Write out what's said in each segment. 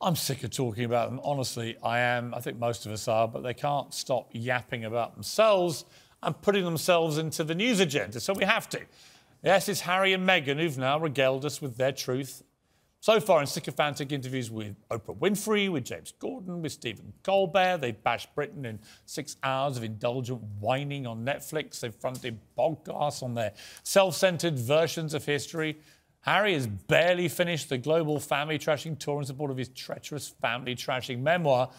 I'm sick of talking about them. Honestly, I am. I think most of us are, but they can't stop yapping about themselves and putting themselves into the news agenda, so we have to. Yes, it's Harry and Meghan who've now regaled us with their truth. So far in sycophantic interviews with Oprah Winfrey, with James Corden, with Stephen Colbert, they've bashed Britain in six hours of indulgent whining on Netflix. They've fronted podcasts on their self centered versions of history. Harry has barely finished the global family trashing tour in support of his treacherous family trashing memoir.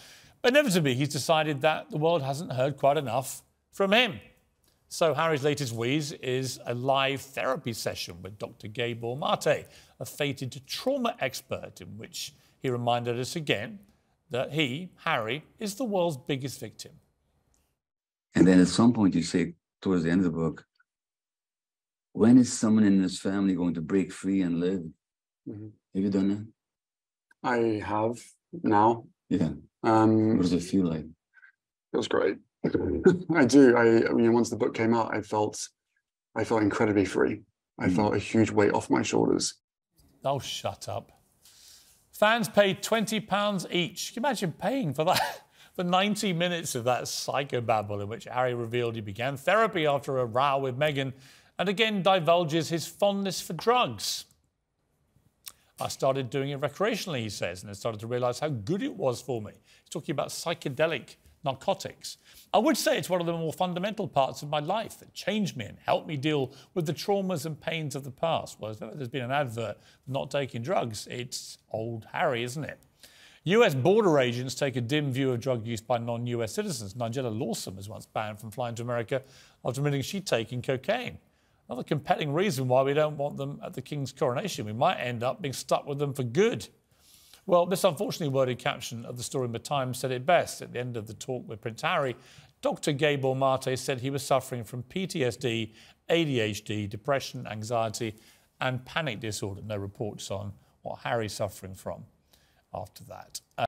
But inevitably, he's decided that the world hasn't heard quite enough from him. So Harry's latest wheeze is a live therapy session with Dr. Gabor Mate, a fated trauma expert, in which he reminded us again that he, Harry, is the world's biggest victim. And then at some point you say towards the end of the book, when is someone in this family going to break free and live? Mm-hmm. Have you done that? I have now. Yeah. Um, what does it feel like? It was great. I do. I, I mean, once the book came out, I felt, I felt incredibly free. I mm. felt a huge weight off my shoulders. Oh, shut up! Fans paid twenty pounds each. Can you imagine paying for that? for 90 minutes of that psychobabble in which Harry revealed he began therapy after a row with Meghan and again divulges his fondness for drugs. I started doing it recreationally, he says, and I started to realize how good it was for me. He's talking about psychedelic narcotics. I would say it's one of the more fundamental parts of my life that changed me and helped me deal with the traumas and pains of the past. Well, there's been an advert not taking drugs. It's old Harry, isn't it? US border agents take a dim view of drug use by non US citizens. Nigella Lawson was once banned from flying to America after admitting she'd taken cocaine. Another compelling reason why we don't want them at the King's coronation. We might end up being stuck with them for good. Well, this unfortunately worded caption of the story in the Times said it best. At the end of the talk with Prince Harry, Dr. Gabor Mate said he was suffering from PTSD, ADHD, depression, anxiety, and panic disorder. No reports on what Harry's suffering from after that.